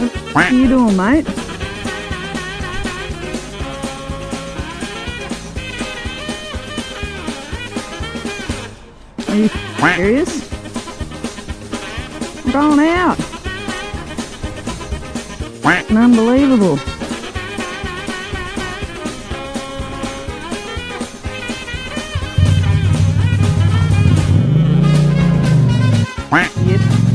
What are you doing, mate? Are you serious? I'm going out. Unbelievable. Yep.